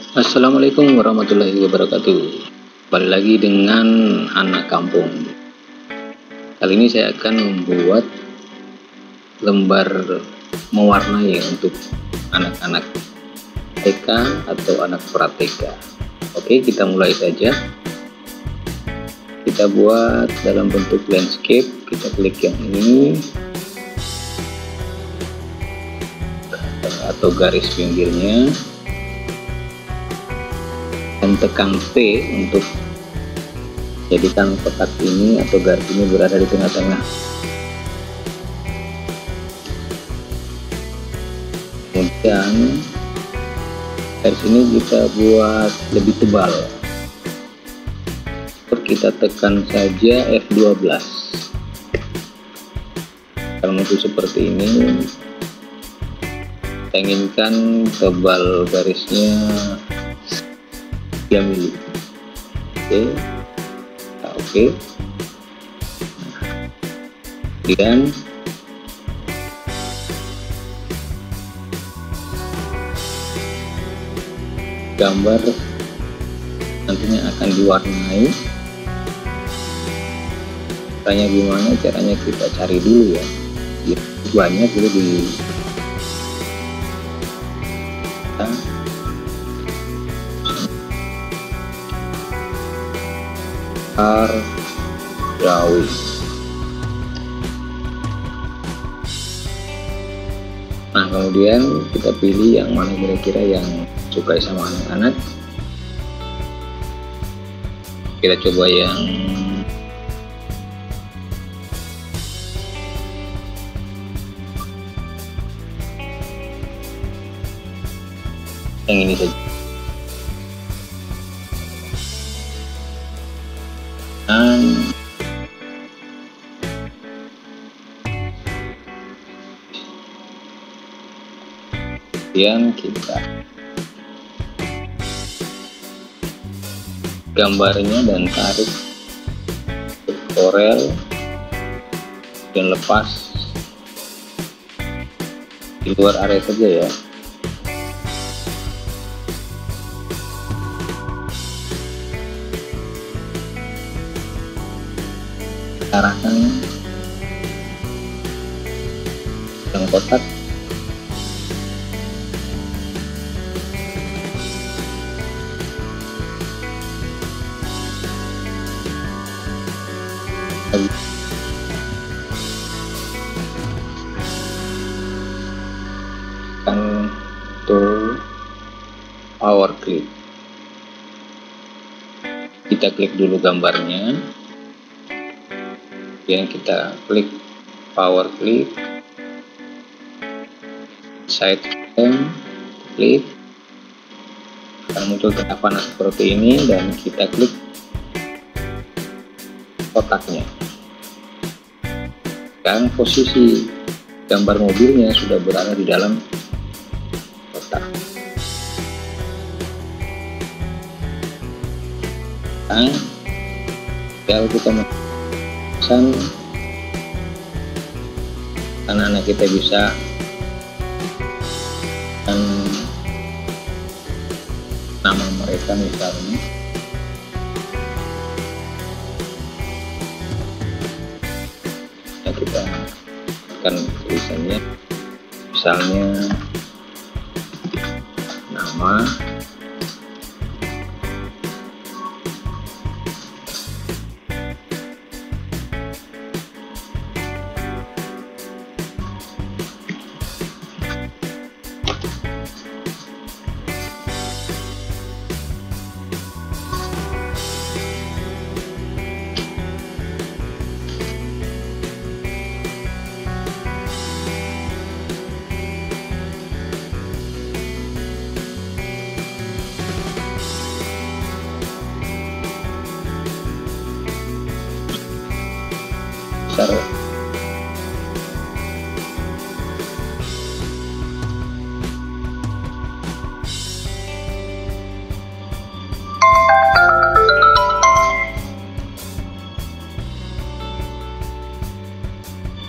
Assalamualaikum warahmatullahi wabarakatuh. Kembali lagi dengan anak kampung. Kali ini saya akan membuat lembar mewarnai untuk anak-anak TK atau anak prateka Oke kita mulai saja. Kita buat dalam bentuk landscape. Kita klik yang ini. Atau garis pinggirnya tekan P untuk jadikan kotak ini atau garis ini berada di tengah-tengah. Kemudian garis ini kita buat lebih tebal. Kita tekan saja F12 kalau muncul seperti ini kita inginkan tebal garisnya 3 mili. Oke. Nah, oke. Kemudian. Gambar nantinya akan diwarnai. Caranya gimana? Caranya kita cari dulu ya. Banyak dulu di Ar Jawi Nah kemudian kita pilih yang mana kira-kira yang suka sama anak-anak. Kita coba yang yang ini saja kemudian kita gambarnya dan tarik korel dan lepas di luar area saja ya. Arahkan yang kotak kita klik dulu gambarnya. Kemudian kita klik power clip. Side frame klik akan muncul tengah panas seperti ini dan kita klik kotaknya. Dan posisi gambar mobilnya sudah berada di dalam tinggal kita pesan anak-anak kita bisa. Dan nama mereka misalnya. Ya kita akan tulisannya. Misalnya nama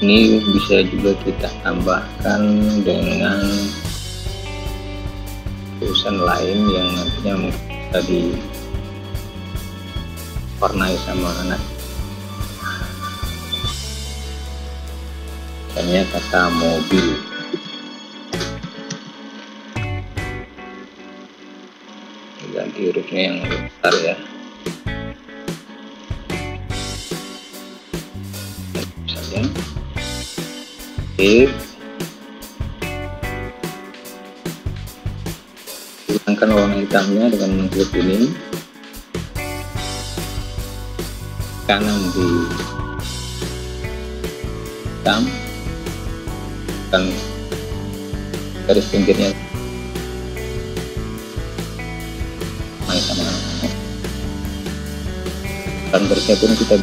ini bisa juga kita tambahkan dengan tulisan lain yang nantinya bisa diwarnai sama anak. Misalnya kata mobil. Ganti hurufnya yang besar ya. Misalnya if hilangkan warna hitamnya dengan mengklik ini kanan di hitam. Dan garis pinggirnya. Main sama dan garisnya pun kita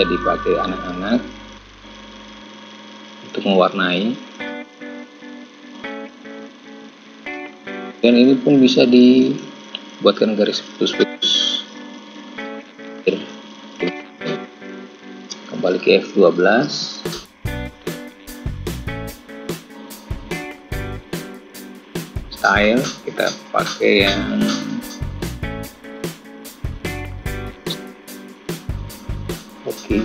bisa dipakai anak-anak untuk mewarnai. Dan ini pun bisa dibuatkan garis putus-putus. Kembali ke F12 style kita pakai yang oke.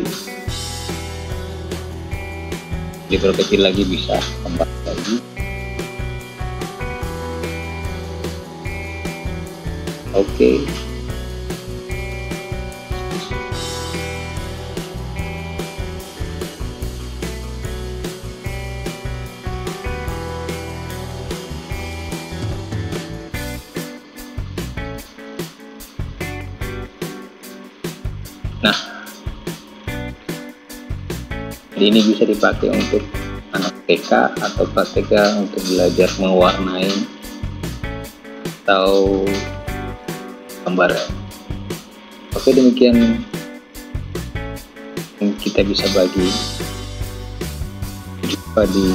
Diperkecil lagi bisa kembali lagi. Oke. Nah ini bisa dipakai untuk anak TK atau kelas TK untuk belajar mewarnai atau gambar oke demikian kita bisa bagi. Jumpa di